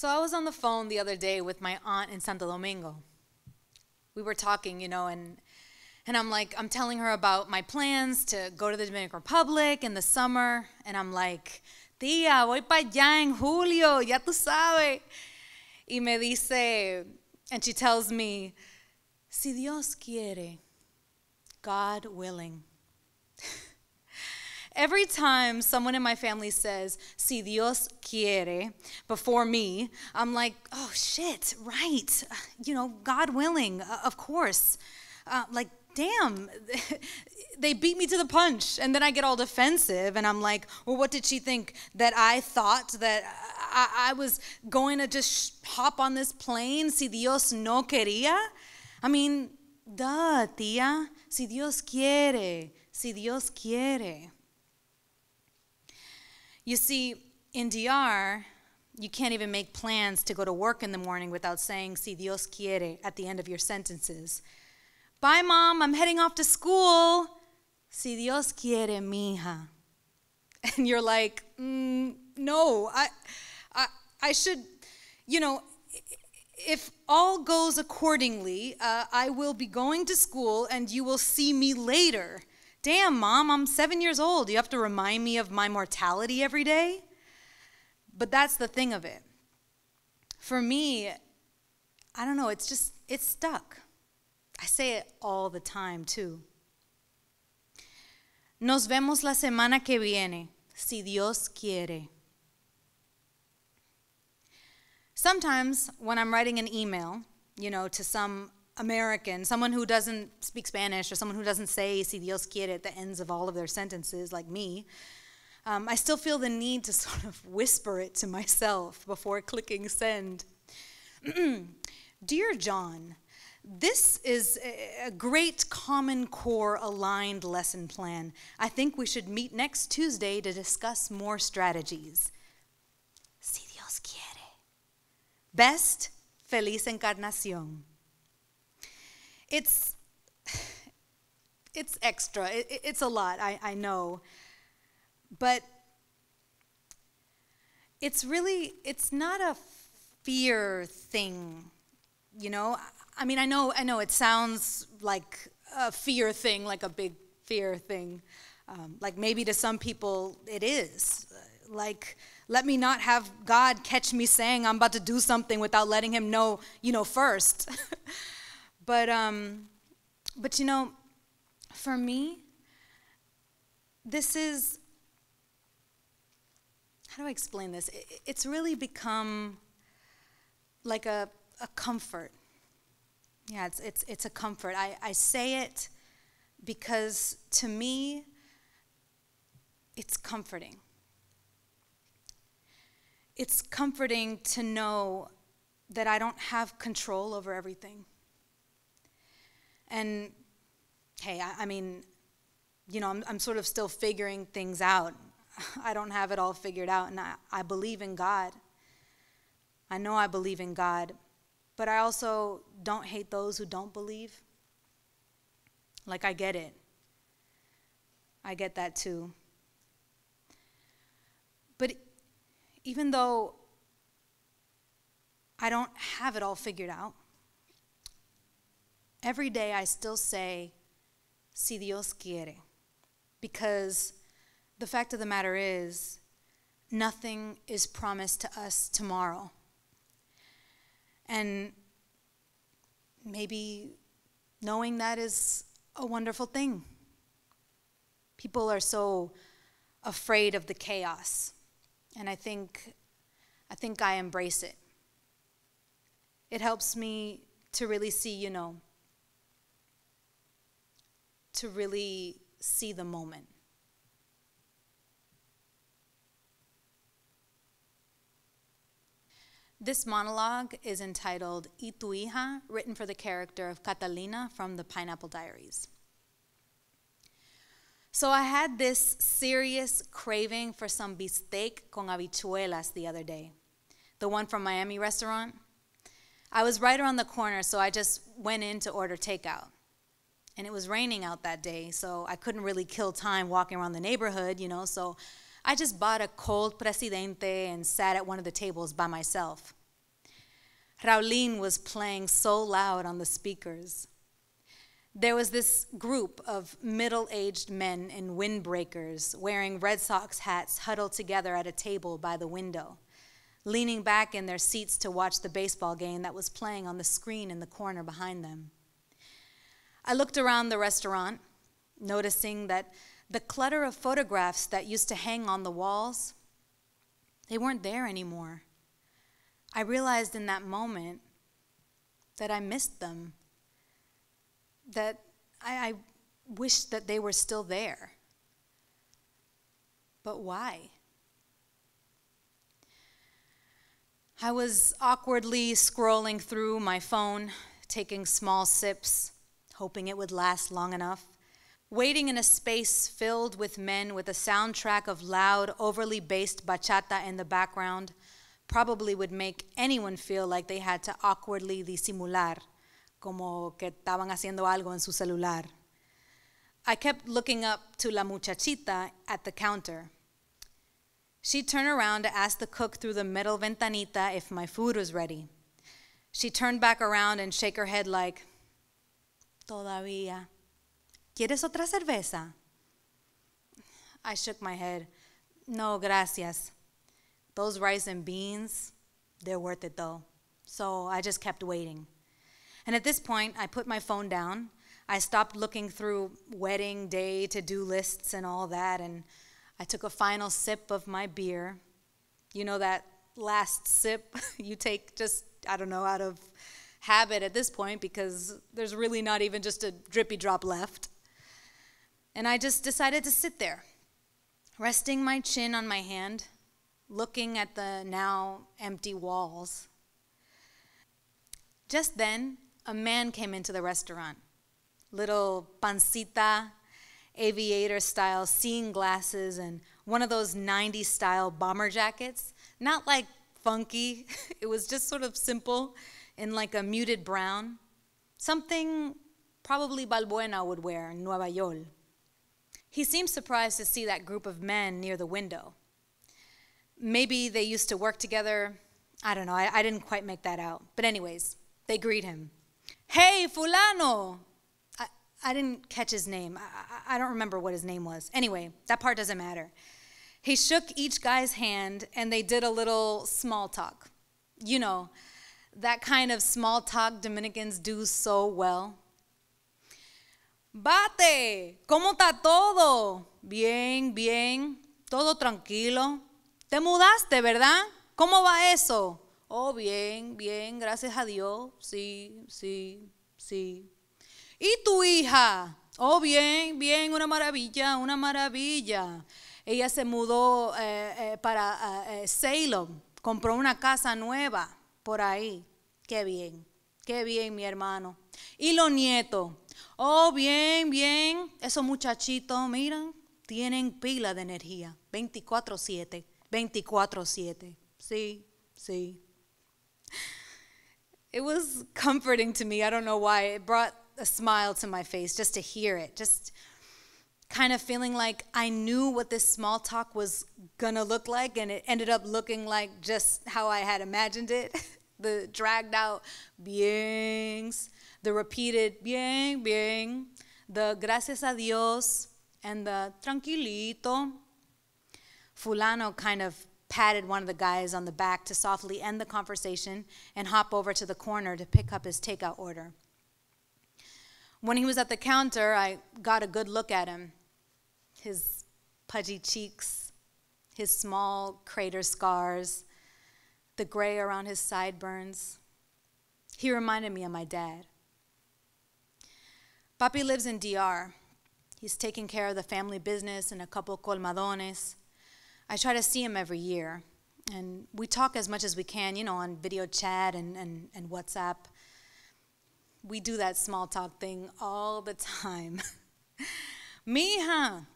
So I was on the phone the other day with my aunt in Santo Domingo. We were talking, you know, and and I'm like, I'm telling her about my plans to go to the Dominican Republic in the summer, and I'm like, tía, voy para allá en julio, ya tú sabes. Y me dice, and she tells me, si Dios quiere, God willing. Every time someone in my family says, si Dios quiere, before me, I'm like, oh shit, right. You know, God willing, uh, of course. Uh, like, damn, they beat me to the punch. And then I get all defensive and I'm like, well, what did she think? That I thought that I, I was going to just hop on this plane si Dios no quería? I mean, duh, tía, si Dios quiere, si Dios quiere. You see, in DR, you can't even make plans to go to work in the morning without saying si Dios quiere at the end of your sentences. Bye, mom, I'm heading off to school. Si Dios quiere, mija. And you're like, mm, no, I, I, I should, you know, if all goes accordingly, uh, I will be going to school and you will see me later. Damn, mom, I'm seven years old. You have to remind me of my mortality every day? But that's the thing of it. For me, I don't know, it's just, it's stuck. I say it all the time too. Nos vemos la semana que viene, si Dios quiere. Sometimes when I'm writing an email, you know, to some American, someone who doesn't speak Spanish or someone who doesn't say si Dios quiere at the ends of all of their sentences, like me, um, I still feel the need to sort of whisper it to myself before clicking send. Dear John, this is a great Common Core aligned lesson plan. I think we should meet next Tuesday to discuss more strategies. Si Dios quiere. Best, feliz encarnación. It's it's extra. It, it's a lot. I, I know, but it's really it's not a fear thing, you know. I mean, I know, I know it sounds like a fear thing, like a big fear thing. Um, like maybe to some people it is. Like, let me not have God catch me saying I'm about to do something without letting Him know, you know, first. but, um, but you know, for me, this is how do I explain this? It's really become like a, a comfort yeah, it's, it's, it's a comfort. I, I say it because to me, it's comforting. It's comforting to know that I don't have control over everything. And hey, I, I mean, you know, I'm, I'm sort of still figuring things out. I don't have it all figured out, and I, I believe in God. I know I believe in God. But I also don't hate those who don't believe. Like, I get it. I get that too. But even though I don't have it all figured out, every day I still say, si Dios quiere. Because the fact of the matter is, nothing is promised to us tomorrow. And maybe knowing that is a wonderful thing. People are so afraid of the chaos, and I think I think I embrace it. It helps me to really see, you know, to really see the moment. This monologue is entitled Y tu hija, written for the character of Catalina from the Pineapple Diaries. So I had this serious craving for some bistec con habichuelas the other day, the one from Miami restaurant. I was right around the corner, so I just went in to order takeout. And it was raining out that day, so I couldn't really kill time walking around the neighborhood, you know, so I just bought a cold presidente and sat at one of the tables by myself. Raulín was playing so loud on the speakers. There was this group of middle aged men in windbreakers wearing Red Sox hats huddled together at a table by the window, leaning back in their seats to watch the baseball game that was playing on the screen in the corner behind them. I looked around the restaurant, noticing that the clutter of photographs that used to hang on the walls, they weren't there anymore. I realized in that moment that I missed them, that I, I wished that they were still there. But why? I was awkwardly scrolling through my phone, taking small sips, hoping it would last long enough. Waiting in a space filled with men with a soundtrack of loud, overly based bachata in the background probably would make anyone feel like they had to awkwardly disimular, como que estaban haciendo algo en su celular. I kept looking up to La Muchachita at the counter. She'd turn around to ask the cook through the metal ventanita if my food was ready. She'd turn back around and shake her head like, Todavía. ¿Quieres otra cerveza? I shook my head. No, gracias. Those rice and beans, they're worth it though. So I just kept waiting. And at this point, I put my phone down. I stopped looking through wedding day to do lists and all that, and I took a final sip of my beer. You know, that last sip you take just, I don't know, out of habit at this point because there's really not even just a drippy drop left. And I just decided to sit there, resting my chin on my hand looking at the now empty walls. Just then, a man came into the restaurant. Little pancita, aviator style seeing glasses, and one of those 90s style bomber jackets. Not like funky, it was just sort of simple in like a muted brown. Something probably Balbuena would wear in Nueva York. He seemed surprised to see that group of men near the window. Maybe they used to work together. I don't know. I, I didn't quite make that out. But, anyways, they greet him. Hey, Fulano! I, I didn't catch his name. I, I don't remember what his name was. Anyway, that part doesn't matter. He shook each guy's hand and they did a little small talk. You know, that kind of small talk Dominicans do so well. Bate, ¿cómo está todo? Bien, bien, todo tranquilo. Te mudaste, ¿verdad? ¿Cómo va eso? Oh, bien, bien, gracias a Dios. Sí, sí, sí. ¿Y tu hija? Oh, bien, bien, una maravilla, una maravilla. Ella se mudó eh, eh, para eh, Salem, compró una casa nueva por ahí. Qué bien, qué bien, mi hermano. ¿Y los nietos? Oh, bien, bien. Esos muchachitos, miran, tienen pila de energía, 24/7. 24-7. Sí, sí. It was comforting to me. I don't know why. It brought a smile to my face just to hear it. Just kind of feeling like I knew what this small talk was going to look like, and it ended up looking like just how I had imagined it. the dragged out biens, the repeated bien, bien, the gracias a Dios, and the tranquilito. Fulano kind of patted one of the guys on the back to softly end the conversation and hop over to the corner to pick up his takeout order. When he was at the counter, I got a good look at him. His pudgy cheeks, his small crater scars, the gray around his sideburns. He reminded me of my dad. Papi lives in DR. He's taking care of the family business and a couple colmadones. I try to see him every year. And we talk as much as we can, you know, on video chat and, and, and WhatsApp. We do that small talk thing all the time. Mija,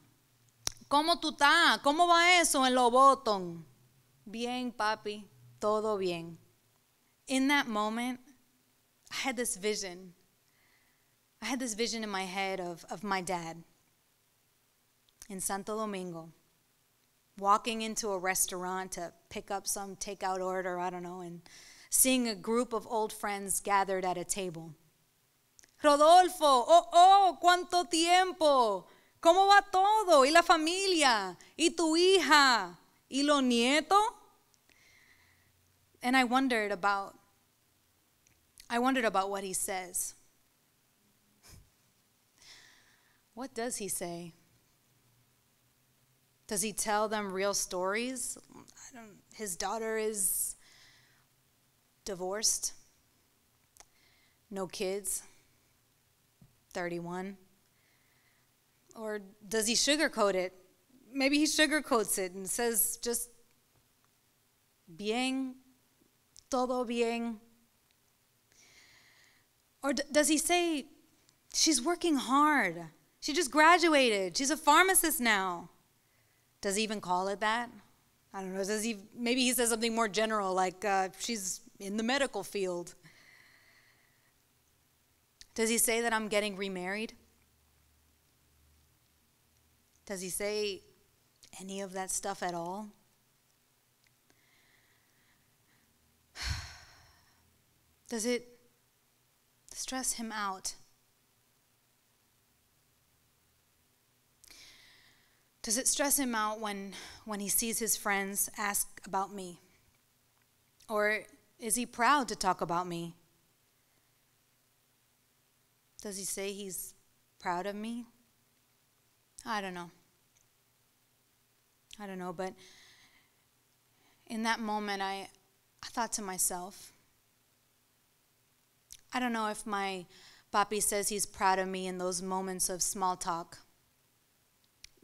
¿cómo tú estás? ¿Cómo va eso en Loboton? Bien, papi, todo bien. In that moment, I had this vision. I had this vision in my head of, of my dad in Santo Domingo walking into a restaurant to pick up some takeout order, I don't know, and seeing a group of old friends gathered at a table. Rodolfo, oh, oh, cuánto tiempo. ¿Cómo va todo? ¿Y la familia? ¿Y tu hija? ¿Y lo nieto? And I wondered about I wondered about what he says. What does he say? Does he tell them real stories? his daughter is divorced, no kids, 31. Or does he sugarcoat it? Maybe he sugarcoats it and says just bien, todo bien. Or does he say she's working hard? She just graduated. She's a pharmacist now. Does he even call it that? I don't know. Does he? Maybe he says something more general, like uh, she's in the medical field. Does he say that I'm getting remarried? Does he say any of that stuff at all? Does it stress him out? Does it stress him out when, when he sees his friends ask about me? Or is he proud to talk about me? Does he say he's proud of me? I don't know. I don't know, but in that moment, I, I thought to myself, I don't know if my papi says he's proud of me in those moments of small talk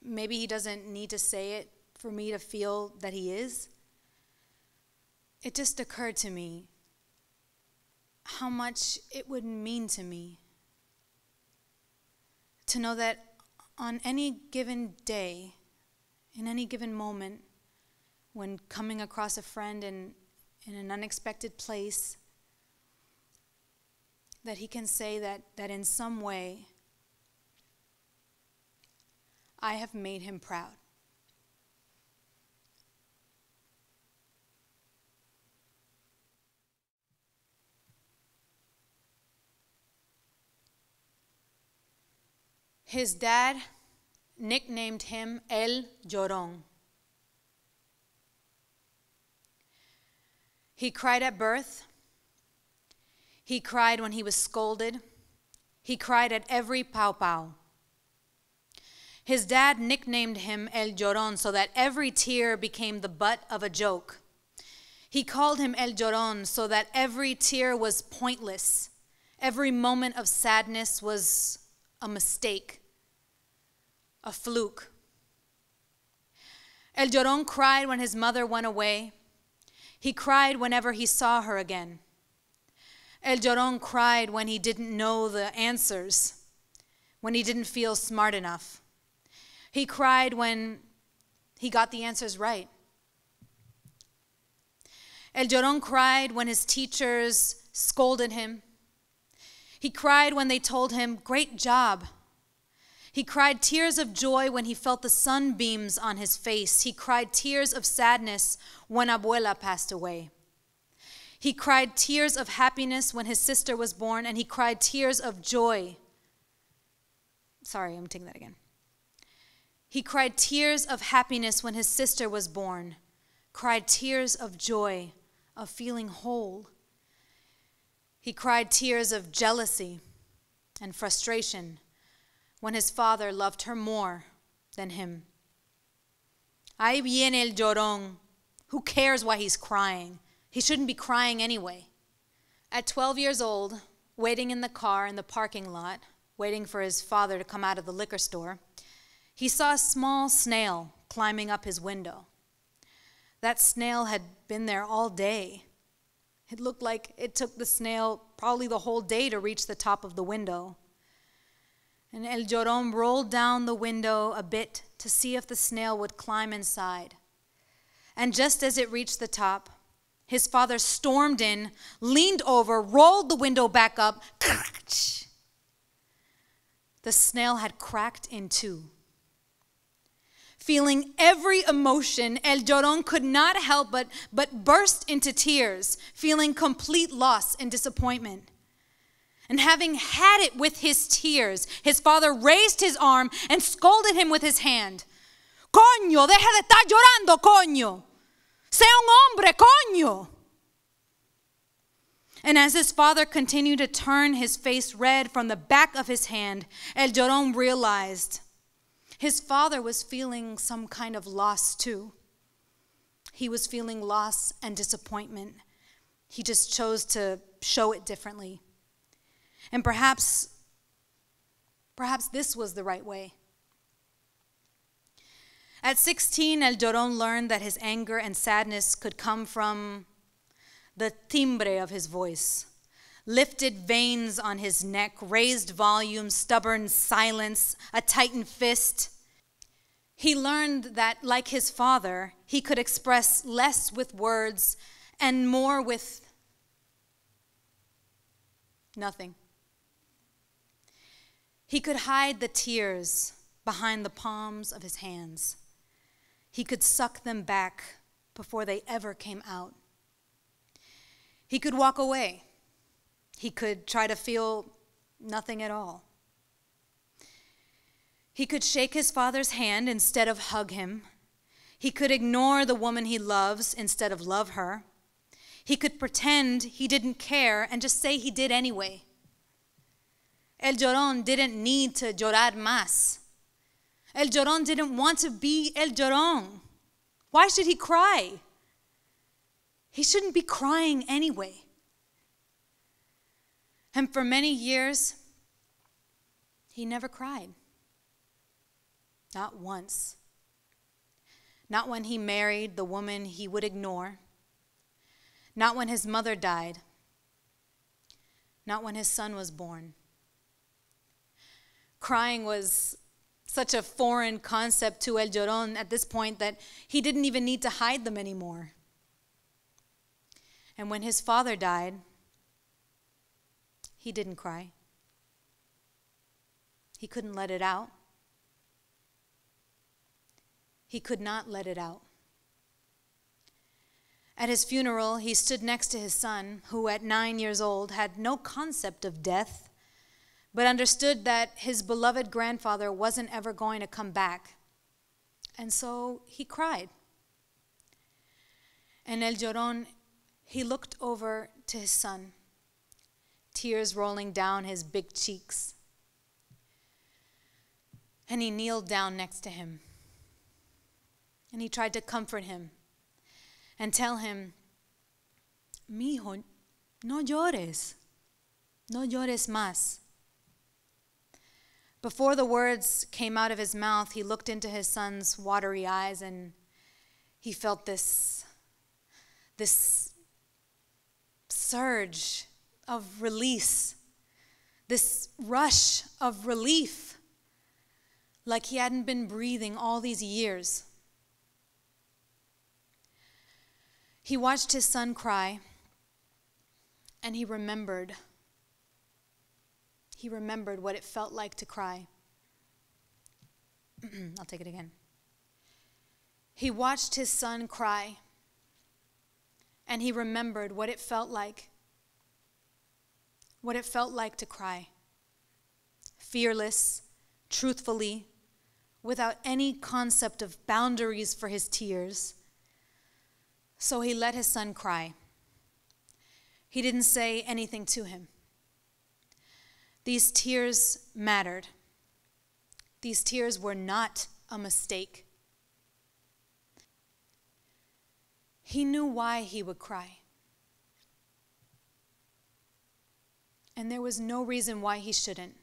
maybe he doesn't need to say it for me to feel that he is. It just occurred to me how much it would mean to me to know that on any given day, in any given moment, when coming across a friend in, in an unexpected place, that he can say that, that in some way I have made him proud. His dad nicknamed him El Llorón. He cried at birth. He cried when he was scolded. He cried at every pow pow. His dad nicknamed him El Llorón so that every tear became the butt of a joke. He called him El Llorón so that every tear was pointless. Every moment of sadness was a mistake, a fluke. El Llorón cried when his mother went away. He cried whenever he saw her again. El Llorón cried when he didn't know the answers, when he didn't feel smart enough. He cried when he got the answers right. El Llorón cried when his teachers scolded him. He cried when they told him, Great job. He cried tears of joy when he felt the sunbeams on his face. He cried tears of sadness when Abuela passed away. He cried tears of happiness when his sister was born, and he cried tears of joy. Sorry, I'm taking that again. He cried tears of happiness when his sister was born, cried tears of joy, of feeling whole. He cried tears of jealousy and frustration when his father loved her more than him. Ahí viene el llorón. Who cares why he's crying? He shouldn't be crying anyway. At 12 years old, waiting in the car in the parking lot, waiting for his father to come out of the liquor store, he saw a small snail climbing up his window. That snail had been there all day. It looked like it took the snail probably the whole day to reach the top of the window. And El Llorón rolled down the window a bit to see if the snail would climb inside. And just as it reached the top, his father stormed in, leaned over, rolled the window back up. The snail had cracked in two. Feeling every emotion, El Llorón could not help but, but burst into tears, feeling complete loss and disappointment. And having had it with his tears, his father raised his arm and scolded him with his hand. Coño, deja de estar llorando, coño. Sea un hombre, coño. And as his father continued to turn his face red from the back of his hand, El Llorón realized his father was feeling some kind of loss too. He was feeling loss and disappointment. He just chose to show it differently. And perhaps, perhaps this was the right way. At 16, El Llorón learned that his anger and sadness could come from the timbre of his voice lifted veins on his neck, raised volume, stubborn silence, a tightened fist. He learned that, like his father, he could express less with words and more with nothing. He could hide the tears behind the palms of his hands. He could suck them back before they ever came out. He could walk away he could try to feel nothing at all. He could shake his father's hand instead of hug him. He could ignore the woman he loves instead of love her. He could pretend he didn't care and just say he did anyway. El Llorón didn't need to llorar más. El Llorón didn't want to be El Llorón. Why should he cry? He shouldn't be crying anyway. And for many years, he never cried. Not once. Not when he married the woman he would ignore. Not when his mother died. Not when his son was born. Crying was such a foreign concept to El Llorón at this point that he didn't even need to hide them anymore. And when his father died, he didn't cry. He couldn't let it out. He could not let it out. At his funeral, he stood next to his son, who at nine years old had no concept of death, but understood that his beloved grandfather wasn't ever going to come back. And so he cried. And El Llorón, he looked over to his son tears rolling down his big cheeks. And he kneeled down next to him. And he tried to comfort him and tell him, Mijo, no llores. No llores más. Before the words came out of his mouth, he looked into his son's watery eyes and he felt this, this surge of release, this rush of relief, like he hadn't been breathing all these years. He watched his son cry, and he remembered. He remembered what it felt like to cry. I'll take it again. He watched his son cry, and he remembered what it felt like what it felt like to cry. Fearless, truthfully, without any concept of boundaries for his tears. So he let his son cry. He didn't say anything to him. These tears mattered. These tears were not a mistake. He knew why he would cry. and there was no reason why he shouldn't.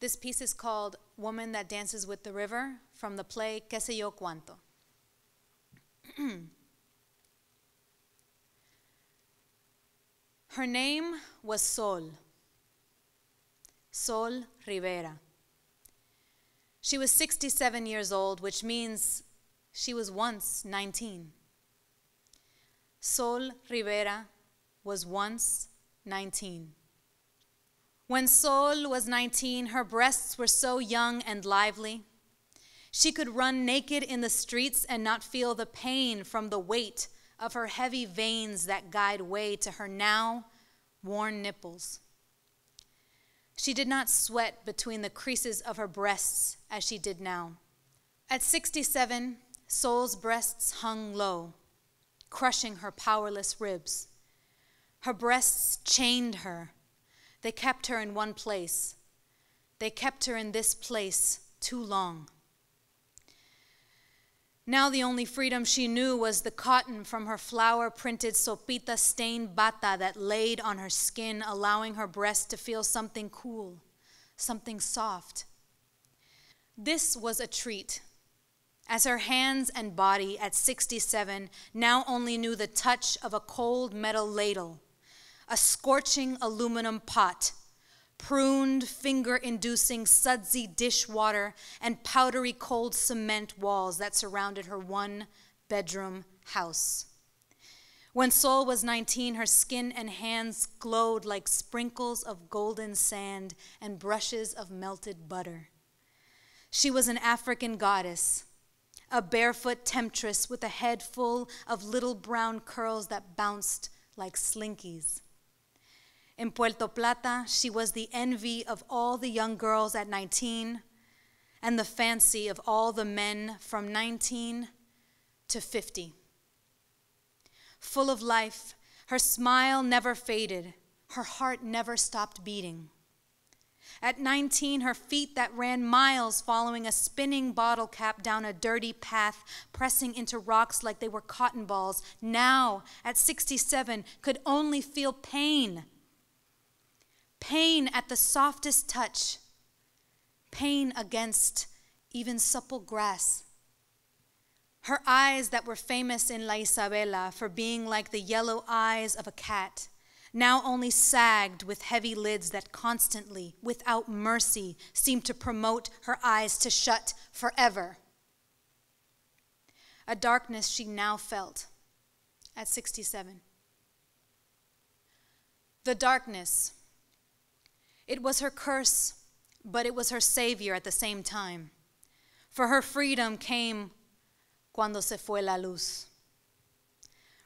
This piece is called Woman That Dances with the River from the play Que sé yo cuánto. Her name was Sol, Sol Rivera. She was 67 years old, which means she was once 19. Sol Rivera was once 19. When Sol was 19, her breasts were so young and lively. She could run naked in the streets and not feel the pain from the weight of her heavy veins that guide way to her now worn nipples. She did not sweat between the creases of her breasts as she did now. At 67, Sol's breasts hung low, crushing her powerless ribs. Her breasts chained her. They kept her in one place. They kept her in this place too long. Now the only freedom she knew was the cotton from her flower printed sopita stained bata that laid on her skin, allowing her breast to feel something cool, something soft. This was a treat, as her hands and body at 67 now only knew the touch of a cold metal ladle, a scorching aluminum pot pruned, finger inducing, sudsy dishwater, and powdery cold cement walls that surrounded her one bedroom house. When Sol was 19, her skin and hands glowed like sprinkles of golden sand and brushes of melted butter. She was an African goddess, a barefoot temptress with a head full of little brown curls that bounced like slinkies. In Puerto Plata, she was the envy of all the young girls at 19 and the fancy of all the men from 19 to 50. Full of life, her smile never faded, her heart never stopped beating. At 19, her feet that ran miles following a spinning bottle cap down a dirty path, pressing into rocks like they were cotton balls, now, at 67, could only feel pain pain at the softest touch, pain against even supple grass. Her eyes that were famous in La Isabela for being like the yellow eyes of a cat, now only sagged with heavy lids that constantly, without mercy, seemed to promote her eyes to shut forever. A darkness she now felt at 67. The darkness it was her curse, but it was her savior at the same time. For her freedom came cuando se fue la luz.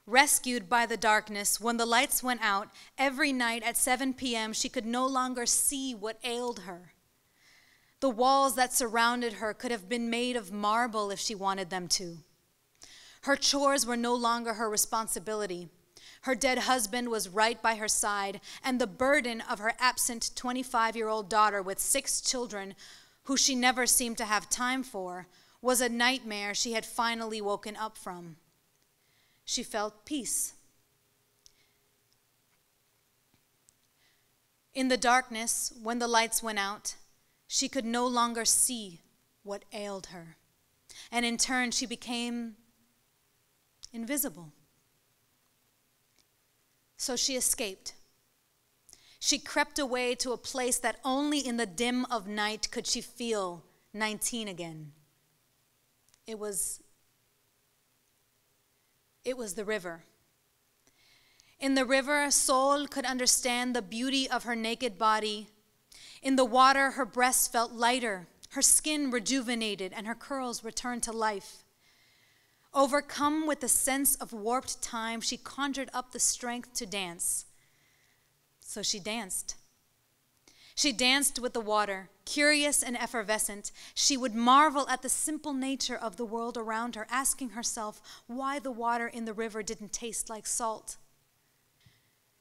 Rescued by the darkness, when the lights went out, every night at 7 p.m., she could no longer see what ailed her. The walls that surrounded her could have been made of marble if she wanted them to. Her chores were no longer her responsibility. Her dead husband was right by her side, and the burden of her absent 25 year old daughter with six children, who she never seemed to have time for, was a nightmare she had finally woken up from. She felt peace. In the darkness, when the lights went out, she could no longer see what ailed her. And in turn, she became invisible. So she escaped. She crept away to a place that only in the dim of night could she feel 19 again. It was it was the river. In the river, Sol could understand the beauty of her naked body. In the water, her breasts felt lighter, her skin rejuvenated, and her curls returned to life. Overcome with a sense of warped time, she conjured up the strength to dance. So she danced. She danced with the water, curious and effervescent. She would marvel at the simple nature of the world around her, asking herself why the water in the river didn't taste like salt.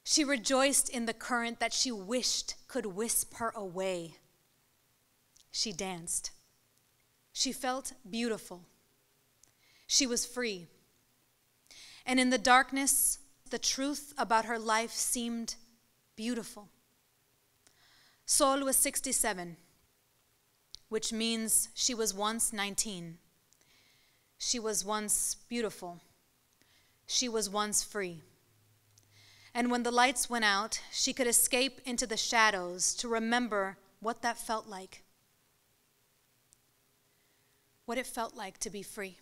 She rejoiced in the current that she wished could wisp her away. She danced. She felt beautiful. She was free. And in the darkness, the truth about her life seemed beautiful. Sol was 67, which means she was once 19. She was once beautiful. She was once free. And when the lights went out, she could escape into the shadows to remember what that felt like. What it felt like to be free.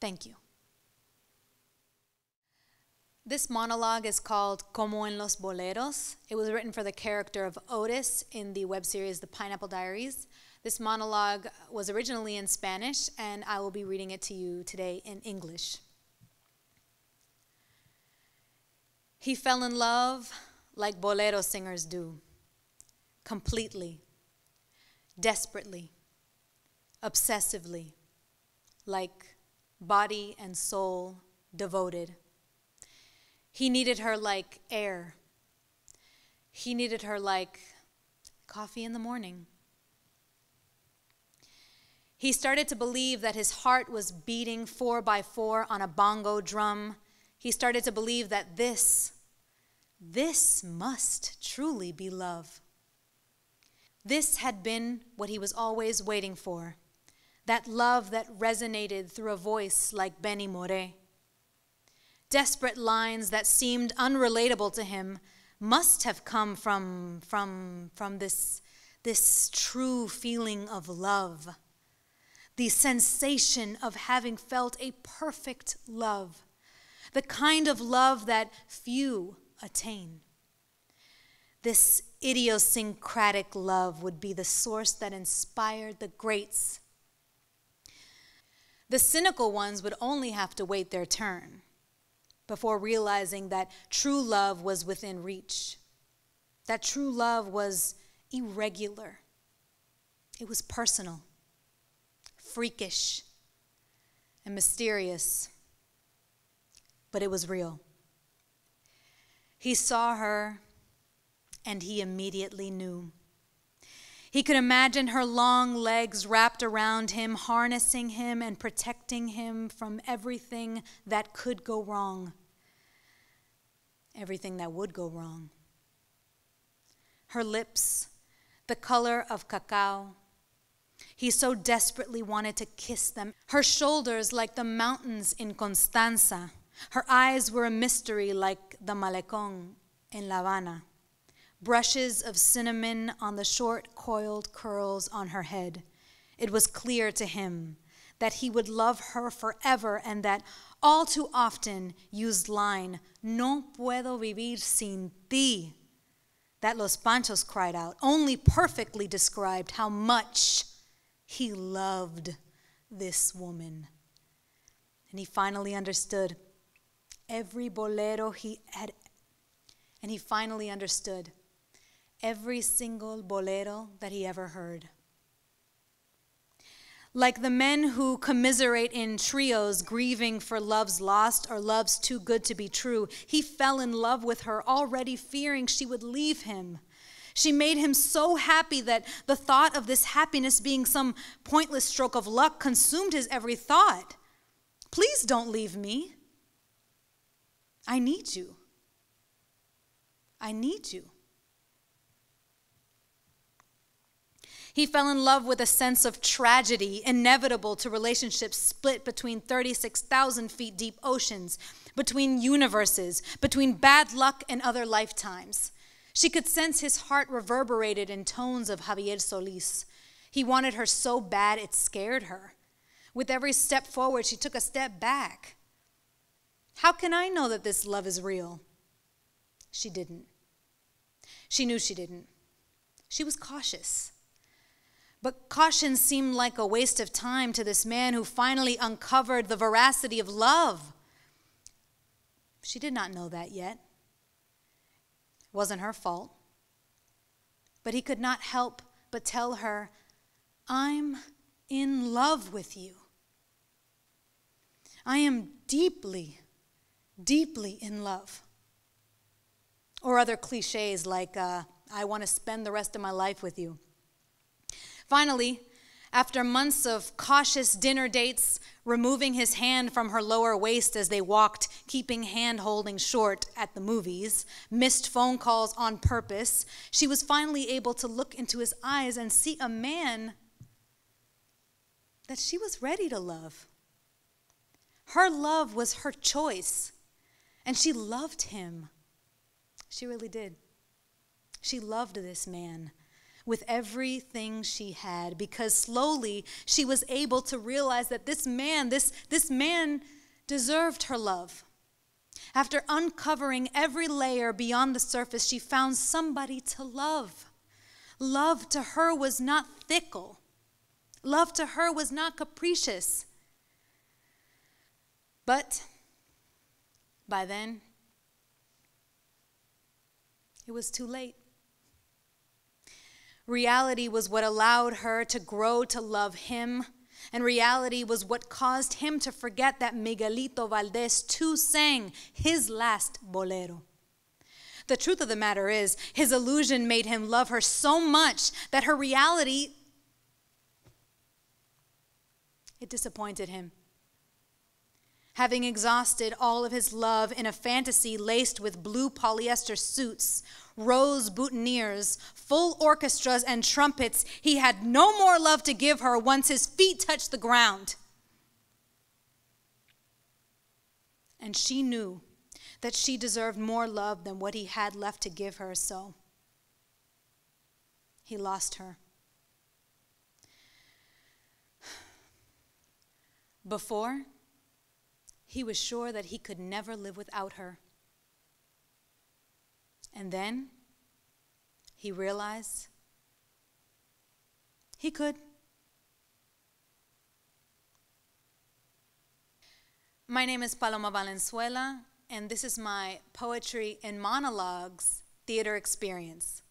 Thank you. This monologue is called Como en los Boleros. It was written for the character of Otis in the web series The Pineapple Diaries. This monologue was originally in Spanish, and I will be reading it to you today in English. He fell in love like bolero singers do, completely, desperately, obsessively, like body and soul devoted. He needed her like air. He needed her like coffee in the morning. He started to believe that his heart was beating four by four on a bongo drum. He started to believe that this, this must truly be love. This had been what he was always waiting for that love that resonated through a voice like Benny Moré. Desperate lines that seemed unrelatable to him must have come from, from, from this, this true feeling of love, the sensation of having felt a perfect love, the kind of love that few attain. This idiosyncratic love would be the source that inspired the greats the cynical ones would only have to wait their turn before realizing that true love was within reach, that true love was irregular, it was personal, freakish, and mysterious, but it was real. He saw her and he immediately knew. He could imagine her long legs wrapped around him, harnessing him and protecting him from everything that could go wrong, everything that would go wrong. Her lips, the color of cacao. He so desperately wanted to kiss them. Her shoulders, like the mountains in Constanza. Her eyes were a mystery, like the Malecón in La Habana brushes of cinnamon on the short coiled curls on her head. It was clear to him that he would love her forever and that all too often used line, No puedo vivir sin ti, that Los Panchos cried out, only perfectly described how much he loved this woman. And he finally understood every bolero he had, and he finally understood every single bolero that he ever heard. Like the men who commiserate in trios, grieving for love's lost or love's too good to be true, he fell in love with her, already fearing she would leave him. She made him so happy that the thought of this happiness being some pointless stroke of luck consumed his every thought. Please don't leave me. I need you. I need you. He fell in love with a sense of tragedy inevitable to relationships split between 36,000 feet deep oceans, between universes, between bad luck and other lifetimes. She could sense his heart reverberated in tones of Javier Solis. He wanted her so bad it scared her. With every step forward, she took a step back. How can I know that this love is real? She didn't. She knew she didn't. She was cautious. But caution seemed like a waste of time to this man who finally uncovered the veracity of love. She did not know that yet. It wasn't her fault. But he could not help but tell her, I'm in love with you. I am deeply, deeply in love. Or other cliches like, uh, I want to spend the rest of my life with you. Finally, after months of cautious dinner dates, removing his hand from her lower waist as they walked, keeping hand holding short at the movies, missed phone calls on purpose, she was finally able to look into his eyes and see a man that she was ready to love. Her love was her choice, and she loved him. She really did. She loved this man with everything she had because slowly she was able to realize that this man, this, this man deserved her love. After uncovering every layer beyond the surface, she found somebody to love. Love to her was not fickle, love to her was not capricious. But by then, it was too late. Reality was what allowed her to grow to love him, and reality was what caused him to forget that Miguelito Valdez too sang his last bolero. The truth of the matter is, his illusion made him love her so much that her reality it disappointed him. Having exhausted all of his love in a fantasy laced with blue polyester suits, rose boutonnieres, full orchestras, and trumpets, he had no more love to give her once his feet touched the ground. And she knew that she deserved more love than what he had left to give her, so he lost her. Before, he was sure that he could never live without her. And then he realized he could. My name is Paloma Valenzuela, and this is my Poetry and Monologues theater experience.